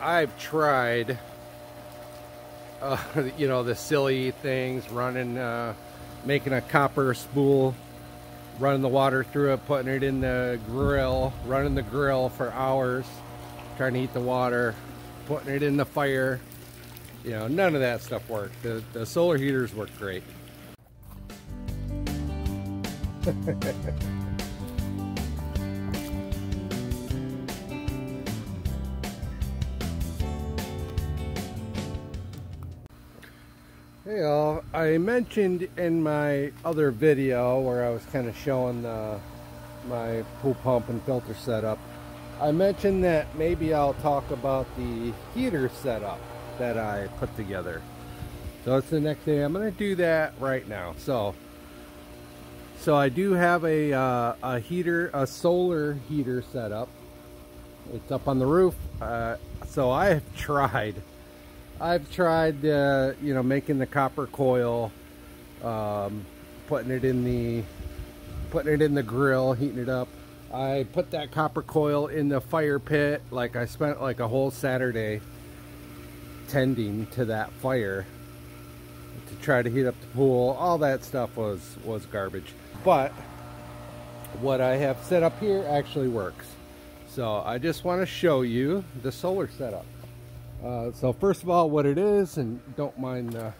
I've tried, uh, you know, the silly things, running, uh, making a copper spool, running the water through it, putting it in the grill, running the grill for hours, trying to heat the water, putting it in the fire. You know, none of that stuff worked. The, the solar heaters work great. Hey all, I mentioned in my other video where I was kind of showing the, my pool pump and filter setup, I mentioned that maybe I'll talk about the heater setup that I put together. So it's the next day. I'm going to do that right now. So, so I do have a, uh, a heater, a solar heater setup. It's up on the roof. Uh, so I have tried I've tried, uh, you know, making the copper coil, um, putting it in the, putting it in the grill, heating it up. I put that copper coil in the fire pit. Like I spent like a whole Saturday tending to that fire to try to heat up the pool. All that stuff was, was garbage. But what I have set up here actually works. So I just want to show you the solar setup. Uh, so first of all, what it is, and don't mind the,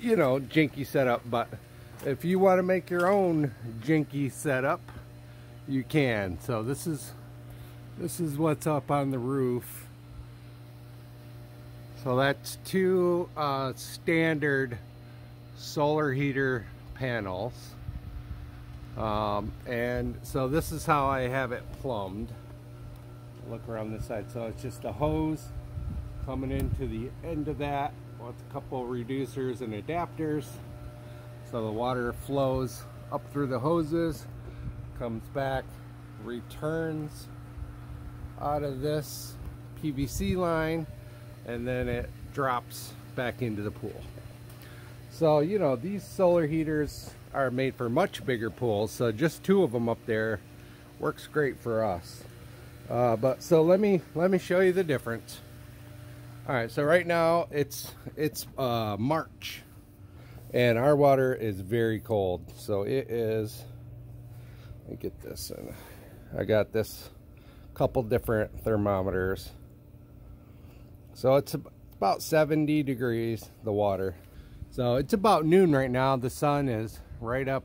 you know, jinky setup, but if you want to make your own jinky setup, you can. So this is, this is what's up on the roof. So that's two uh, standard solar heater panels. Um, and so this is how I have it plumbed look around this side. So it's just a hose coming into the end of that with a couple reducers and adapters. So the water flows up through the hoses, comes back, returns out of this PVC line, and then it drops back into the pool. So, you know, these solar heaters are made for much bigger pools, so just two of them up there works great for us. Uh, but so let me let me show you the difference. All right, so right now it's it's uh, March, and our water is very cold. So it is. Let me get this in. I got this couple different thermometers. So it's about 70 degrees the water. So it's about noon right now. The sun is right up,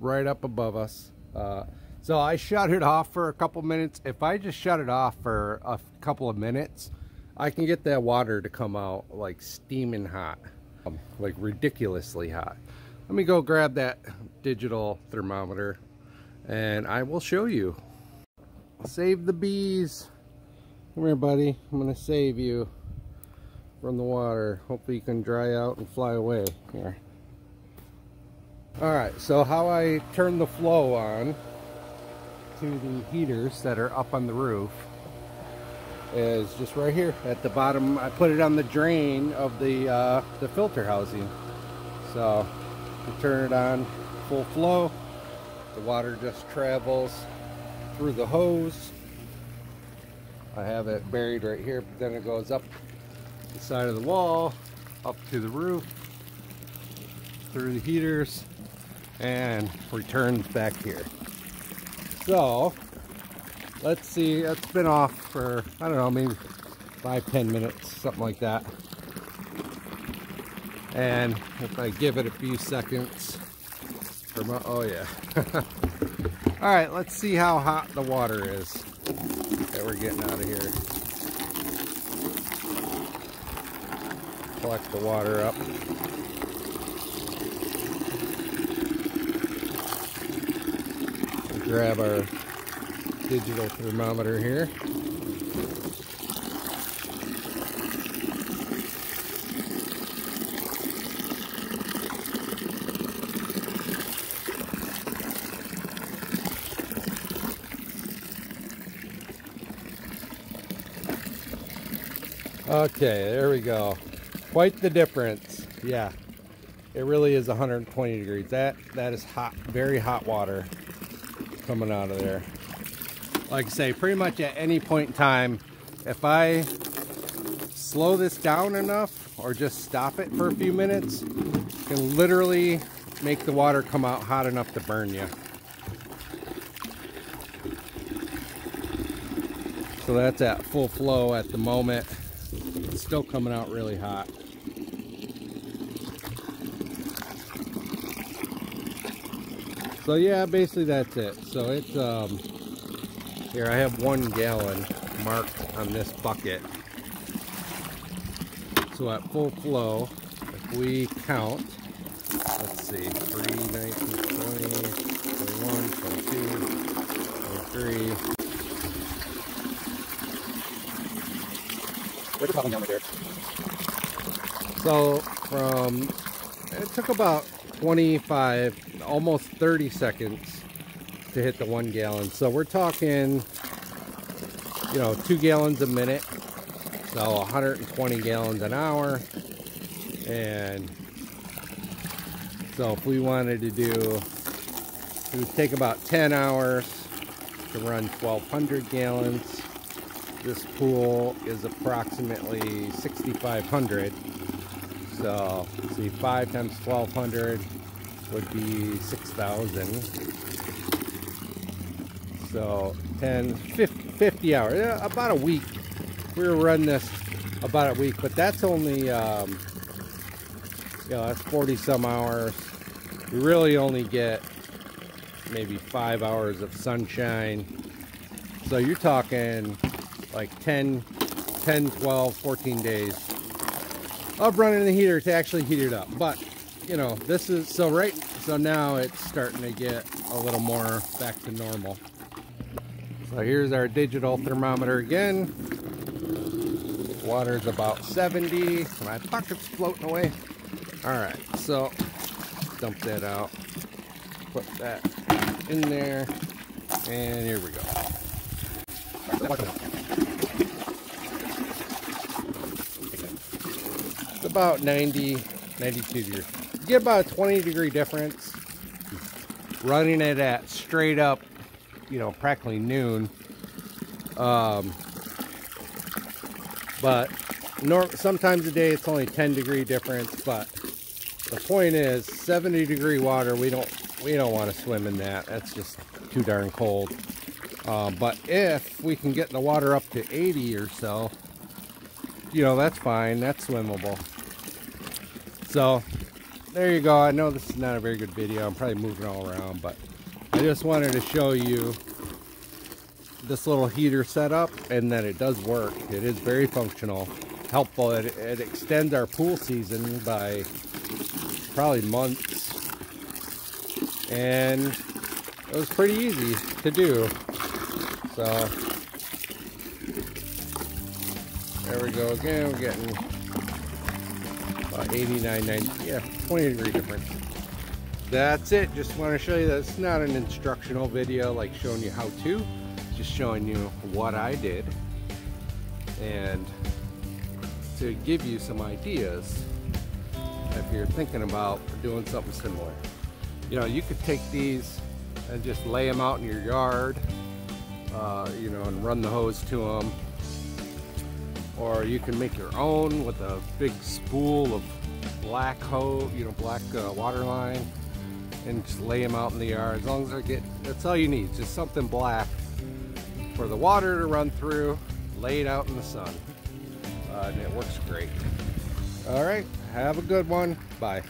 right up above us. Uh, so I shut it off for a couple minutes. If I just shut it off for a couple of minutes, I can get that water to come out like steaming hot, um, like ridiculously hot. Let me go grab that digital thermometer and I will show you. Save the bees. Come here, buddy. I'm to save you from the water. Hopefully you can dry out and fly away. Here. Alright, so how I turn the flow on to the heaters that are up on the roof is just right here at the bottom. I put it on the drain of the uh, the filter housing. So you turn it on full flow. The water just travels through the hose. I have it buried right here, but then it goes up the side of the wall, up to the roof, through the heaters, and returns back here. So, let's see, it's been off for, I don't know, maybe five, ten minutes, something like that. And if I give it a few seconds, my, oh yeah. All right, let's see how hot the water is that we're getting out of here. Collect the water up. Grab our digital thermometer here. Okay, there we go. Quite the difference. Yeah, it really is 120 degrees. That That is hot, very hot water coming out of there. Like I say, pretty much at any point in time, if I slow this down enough or just stop it for a few minutes, can literally make the water come out hot enough to burn you. So that's at full flow at the moment. It's still coming out really hot. So yeah, basically that's it. So it's, um, here I have one gallon marked on this bucket. So at full flow, if we count, let's see, 3, 19, 20, 21, 22, 23. Where's the problem down there? So from, it took about 25, almost 30 seconds to hit the one gallon. So we're talking, you know, two gallons a minute. So 120 gallons an hour. And so if we wanted to do, it would take about 10 hours to run 1200 gallons. This pool is approximately 6,500. So see 5 times 1200 would be 6,000. So 10, 50, 50 hours, yeah, about a week. We were running this about a week, but that's only, um, you know, that's 40 some hours. We really only get maybe five hours of sunshine. So you're talking like 10, 10, 12, 14 days of running the heater to actually heat it up. But, you know, this is, so right, so now it's starting to get a little more back to normal. So here's our digital thermometer again. Water's about 70. My pocket's floating away. All right, so dump that out. Put that in there. And here we go. It's about 90, 92 degrees. Get about a 20 degree difference running it at straight up, you know, practically noon. Um, but sometimes a day it's only 10 degree difference, but the point is 70 degree water, we don't we don't want to swim in that. That's just too darn cold. Uh, but if we can get the water up to 80 or so, you know, that's fine. That's swimmable. So, there you go. I know this is not a very good video. I'm probably moving all around, but I just wanted to show you this little heater setup and that it does work. It is very functional, helpful. It, it extends our pool season by probably months. And it was pretty easy to do. So there we go again. We're getting about 89, 90, yeah, 20 degree difference. That's it. Just want to show you that it's not an instructional video like showing you how to. Just showing you what I did and to give you some ideas if you're thinking about doing something similar. You know, you could take these and just lay them out in your yard uh, you know, and run the hose to them. Or you can make your own with a big spool of black hose, you know, black uh, water line, and just lay them out in the yard. As long as they get, that's all you need, just something black for the water to run through, lay it out in the sun. Uh, and it works great. All right, have a good one. Bye.